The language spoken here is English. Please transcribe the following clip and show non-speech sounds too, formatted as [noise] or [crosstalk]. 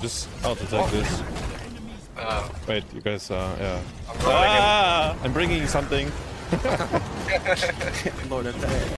Just I'll detect this. Uh, Wait, you guys, uh, yeah. I'm. Ah, I'm bringing something. [laughs] [laughs]